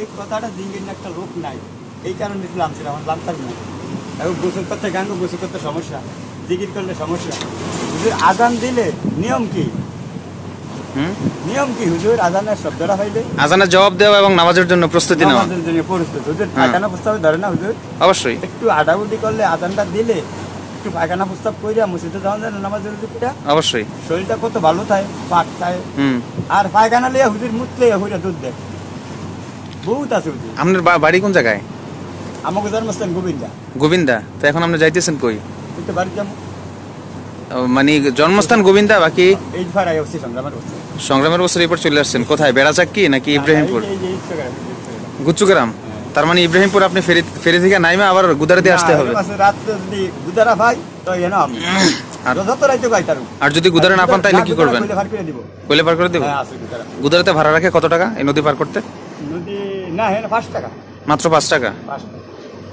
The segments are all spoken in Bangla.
এই কথাটা দিঙ্গের একটা লোক নাই। এই কারণে একটু লামছিল আমার লামতাম না। এখন গোসল করতে গাঙ্গ গোসল করতে সমস্যা। জিকির করলে সমস্যা। হুজুর আজান দিলে নিয়ম কি? হুম? নিয়ম কি? হুজুর আজানের শব্দটা হইলে? আজানের জবাব দেওয়া এবং নামাজের জন্য প্রস্তুতি নেওয়া। নামাজের জন্য হুজুর হ্যাঁ। প্রস্তাবে ধরে না হুজুর? অবশ্যই। একটু আডাউডি করলে আজানটা দিলে একটু পায়খানা প্রস্তাব করিয়া মসজিদে যাওয়া যায় নামাজের দিকটা? অবশ্যই। শরীরটা কত ভালো থাকে পাক থাকে। আর পায়খানা লিয়ে হুজুর মুতলে হইরা দুধ দেয়। বহুত আছে আপনার বাড়ি কোন জায়গায় আমাকে জন্মস্থান গোবিন্দা গোবিন্দা তো এখন আপনি যাইতেছেন কই বাড়ি মানে জন্মস্থান গোবিন্দা বাকি সংগ্রামের বছর এরপর চলে আসছেন কোথায় বেড়াচাক্কি নাকি ইব্রাহিমপুর। গুচ্চুগ্রাম তার মানে ইব্রাহিমপুর আপনি ফেরি ফেরি থেকে নাইমা আবার আসতে হবে গুদারা ভাই তো এনে আমি আর যদি গুদারে না পান তাহলে কি করবেন কইলে পার করে দেব হ্যাঁ গুদারাতে ভাড়া রাখে কত টাকা এই নদী পার করতে নদী না হ্যাঁ পাঁচ টাকা। মাত্র পাঁচ টাকা? পাঁচ টাকা।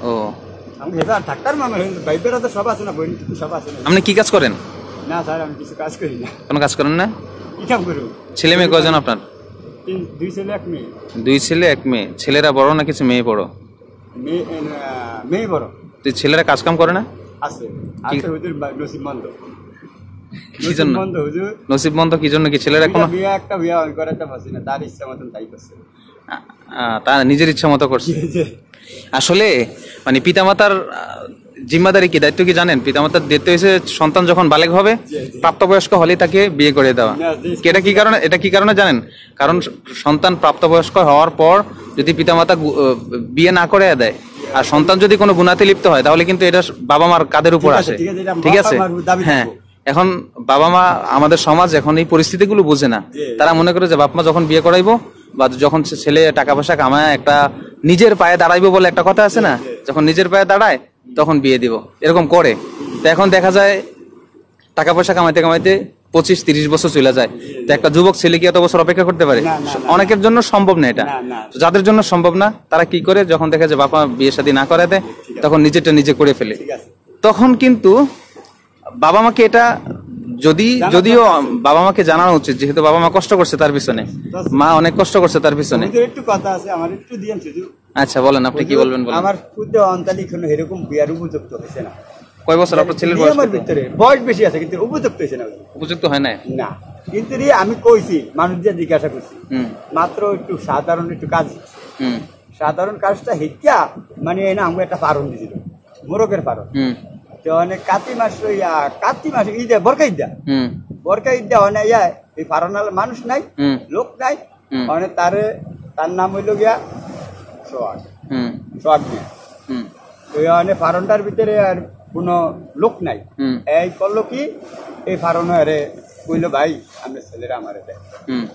ও। আমি বাইবেরা তো সব আছে না বই সব আছে না। আপনি কি কাজ করেন? না স্যার আমি কিছু কাজ করি না। কোনো কাজ করেন না? কি কাম ছেলে মেয়ে কজন আপনার? দুই ছেলে এক মেয়ে। দুই ছেলে এক মেয়ে। ছেলেরা বড় না কিছু মেয়ে বড়? মেয়ে মেয়ে বড়। ছেলেরা কাজ কাম করে না? আছে। আছে হুজুর নসিব মন্দ। কি জন্য? নসিব বন্ধ কি জন্য কি ছেলেরা কোনো দুইটা বিয়ে একটা বিয়ে করাতে পারছি না তার ইচ্ছা মতন তাই করছে। তা নিজের ইচ্ছা মতো করছে। আসলে মানে পিতামাতার জিম্মাদারি কি দায়িত্ব কি জানেন? পিতামাতার দায়িত্ব হয়েছে সন্তান যখন বালেক হবে প্রাপ্তবয়স্ক হলে তাকে বিয়ে করে দেওয়া। এটা কি কারণে এটা কি কারণে জানেন? কারণ সন্তান প্রাপ্তবয়স্ক হওয়ার পর যদি পিতামাতা বিয়ে না করে দেয় আর সন্তান যদি কোনো গুণাতে লিপ্ত হয় তাহলে কিন্তু এটা বাবা মার কাদের উপর আসে। ঠিক আছে, হ্যাঁ। এখন বাবা মা আমাদের সমাজ এখন এই পরিস্থিতিগুলো বোঝে না। তারা মনে করে যে বাপ মা যখন বিয়ে করাইবো বা যখন ছেলে টাকা পয়সা কামায় একটা নিজের পায়ে দাঁড়াইবো বলে একটা কথা আছে না? যখন নিজের পায়ে দাঁড়ায় তখন বিয়ে দিব। এরকম করে। তো এখন দেখা যায় টাকা পয়সা কামাইতে কামাইতে পঁচিশ তিরিশ বছর চলে যায়। তো একটা যুবক ছেলে কি এত বছর অপেক্ষা করতে পারে। অনেকের জন্য সম্ভব না এটা। যাদের জন্য সম্ভব না তারা কি করে? যখন দেখা যায় বাবা বিয়ে শাদী না করাতে তখন নিজেরটা নিজে করে ফেলে। তখন কিন্তু বাবা মাকে এটা যদি যদিও। বাবা মাকে জানানো উচিত যেহেতু বাবা মা কষ্ট করছে তার পিছনে। মা অনেক কষ্ট করছে তার পিছনে। একটু কথা আছে আমার একটু দিয়েন শুধু আচ্ছা বলেন আপনি কি বলবেন বলেন। আমার খুদ্দ অন্তালি কোনো এরকম বিয়ার উপযুক্ত হয়েছে না। কয় বছর আপনার ছেলের বয়স ভিতরে বয়স বেশি আছে কিন্তু উপযুক্ত হয়েছে না। উপযুক্ত হয় না না। কিন্তু রে আমি কইছি মানুষ দিয়ে জিজ্ঞাসা করছি। মাত্র একটু সাধারণ একটু কাজ সাধারণ কাজটা হিকিয়া মানে এনে আমাকে একটা পারণ দিছিল। মোরগের পারণ তো অনেক কাতি মাস ইয়া কাতি মাস ঈদে বরকা ঈদা। হুম। বরকা ঈদা অনেক ইয়া এই মানুষ নাই লোক নাই। অনেক তারে তার নাম হইল গিয়া সোয়াগ সোয়াগ মিয়া তো অনেক ফারনটার ভিতরে আর কোনো লোক নাই। এই করল কি এই ফারন আরে কইলো ভাই আমরা ছেলেরা আমারে হুম।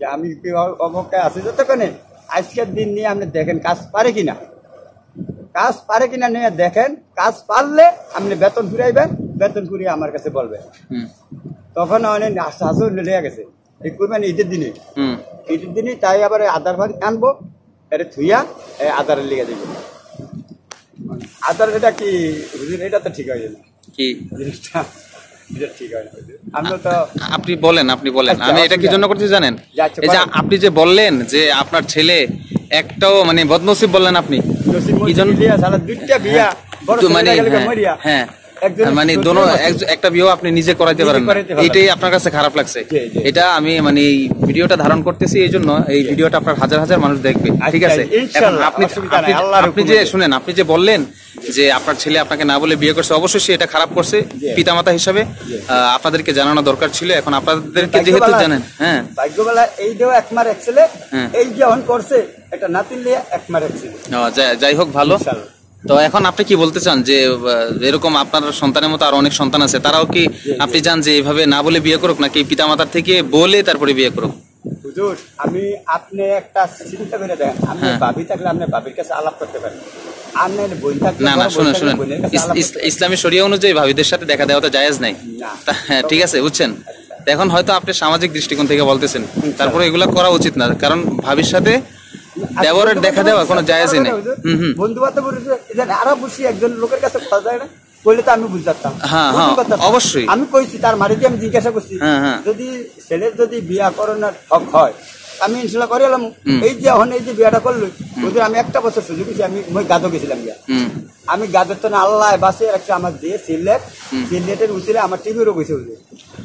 যে আমি কি অ- অবক্ষায় আছি? যতক্ষণে আজকের দিন নিয়ে আপনি দেখেন কাজ পারে কিনা। কাজ পারে কিনা নিয়ে দেখেন কাজ পারলে আপনি বেতন ফিরাইবেন বেতন ফিরিয়ে আমার কাছে বলবেন। তখন অনেক লেগে গেছে। এই করবেন ঈদের দিনে। ঈদের দিনে তাই আবার আধার ভাগ আনব এটা থুইয়া এই আধারের লিগে দেবো আধার এটা কি হুজুর এটা তো ঠিক হয়ে না কি? জিনিসটা আপনি বলেন আপনি বলেন। আচ্ছা, আমি এটা কি জন্য করতে জানেন? এই যে আপনি যে বললেন যে আপনার ছেলে একটাও মানে বদনসিব বললেন আপনি। কি জন্য? দুইটা বিয়া মানে হ্যাঁ, মানে দোনো একটা বিয়েও আপনি নিজে করাইতে পারেন এটাই আপনার কাছে খারাপ লাগছে। এটা আমি মানে এই ভিডিওটা ধারণ করতেছি এই জন্য এই ভিডিওটা আপনার হাজার হাজার মানুষ দেখবে। ঠিক আচ্ছা, আছে আপনি আপনি- যে শুনেন আপনি যে বললেন যে আপনার ছেলে আপনাকে না বলে বিয়ে করছে অবশ্যই সে এটা খারাপ করছে। পিতামাতা হিসাবে। আপনাদেরকে জানানো দরকার ছিল। এখন আপনাদেরকে যেহেতু জানেন হ্যাঁ। ভাগ্যবেলা এই দেও একমার এক ছেলে হ্যাঁ। এই যে করছে এটা নাতিন লিয়া একমার এক ছেলে। যাই- হোক ভালো। তো এখন আপনি কি বলতে চান যে এরকম আপনার সন্তানের মতো আর অনেক সন্তান আছে তারাও কি আপনি চান যে এইভাবে না বলে বিয়ে করুক নাকি পিতামাতার থেকে বলে তারপরে বিয়ে করুক? হুজুর আমি আপনি একটা চিন্তা করে দেখেন আপনি হ্যাঁ। ভাবি থাকলে আপনি ভাবির কাছে আলাপ করতে পারেন। না না শুনুন শুনুন। ইসলামী শরিয়া অনুযায়ী ভাবিদের সাথে দেখা দেওয়া তো জায়েজ নাই। হ্যাঁ, ঠিক আছে বুঝছেন? এখন হয়তো আপনি সামাজিক দৃষ্টিকোণ থেকে বলতেছেন তারপরে এগুলো করা উচিত না কারণ ভাবির সাথে ব্যবহারের দেখা দেওয়া কোনো জায়েজই নেই বন্ধু বান্ধব আরও বুঝছি একজন লোকের কাছে কথা যায় না বললে তো আমি বুঝতাম হ্যাঁ, হ্যাঁ, অবশ্যই। আমি কইছি তার মারি দিয়ে আমি জিজ্ঞাসা করছি হ্যাঁ, হ্যাঁ। যদি ছেলের যদি বিয়া করানোর হক হয় আমি ইনশাল্লাহ করে এলাম। এই যে এখন এই যে বিয়েটা করল ওদের আমি একটা বছর সুযোগ দিয়েছি আমি মই গাদো গেছিলাম গিয়া। আমি গাদের তো না আল্লাহ বাসে রাখছে আমার দিয়ে সিলেট সিলেটের উচিলে আমার টিভি রোগ হয়েছে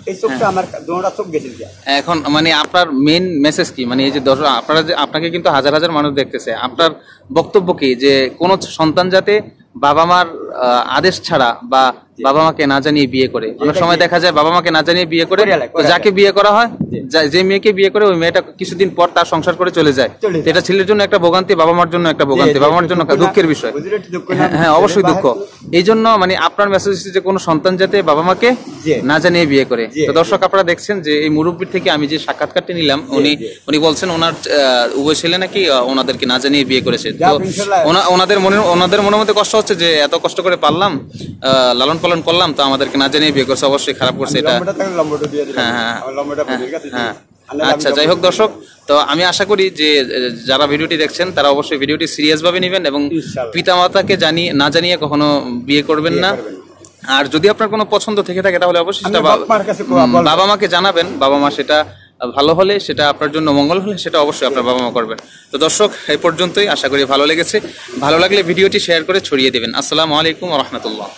এই চোখটা হ্যাঁ। আমার দোনোটা চোখ গেছিল এখন মানে আপনার মেন মেসেজ কি? মানে এই যে দর্শক আপনারা যে আপনাকে কিন্তু হাজার হাজার মানুষ দেখতেছে। আপনার বক্তব্য কি? যে কোন সন্তান যাতে বাবা মার আদেশ ছাড়া বা বাবা মাকে না জানিয়ে বিয়ে করে। অনেক সময় দেখা যায় বাবা মাকে না জানিয়ে বিয়ে করে তো যাকে বিয়ে করা হয় যে মেয়েকে বিয়ে করে ওই মেয়েটা কিছুদিন পর তার সংসার করে চলে যায়। এটা ছেলের জন্য একটা ভোগান্তি বাবা মার জন্য একটা ভোগান্তি। বাবা মার জন্য দুঃখের বিষয়। হ্যাঁ হ্যাঁ অবশ্যই দুঃখ। এই জন্য মানে আপনার মেসেজ যে কোনো সন্তান যাতে বাবা মাকে। না জানিয়ে বিয়ে করে। তো দর্শক আপনারা দেখছেন যে এই মুরব্বীর থেকে আমি যে সাক্ষাৎকারটি নিলাম উনি উনি বলছেন ওনার উভয় ছেলে নাকি ওনাদেরকে না জানিয়ে বিয়ে করেছে। তো। ওনাদের মনে ওনাদের মনের মধ্যে কষ্ট হচ্ছে যে এত কষ্ট করে পারলাম লালন পালন করলাম তো আমাদেরকে না জানিয়ে বিয়ে করছে অবশ্যই খারাপ করছে এটা। হ্যাঁ হ্যাঁ হ্যাঁ, আচ্ছা যাই হোক দর্শক তো আমি আশা করি যে যারা ভিডিওটি দেখছেন তারা অবশ্যই ভিডিওটি সিরিয়াস ভাবে নেবেন এবং। পিতামাতাকে জানিয়ে না জানিয়ে কখনো বিয়ে করবেন না। আর যদি আপনার কোনো পছন্দ থেকে থাকে তাহলে অবশ্যই। বাবা মাকে জানাবেন বাবা মা সেটা ভালো হলে সেটা আপনার জন্য মঙ্গল হলে সেটা অবশ্যই আপনার বাবা মা করবেন তো দর্শক, এই পর্যন্তই। আশা করি ভালো লেগেছে। ভালো লাগলে ভিডিওটি শেয়ার করে ছড়িয়ে দেবেন। আসসালামু আলাইকুম রহমতুল্লাহ।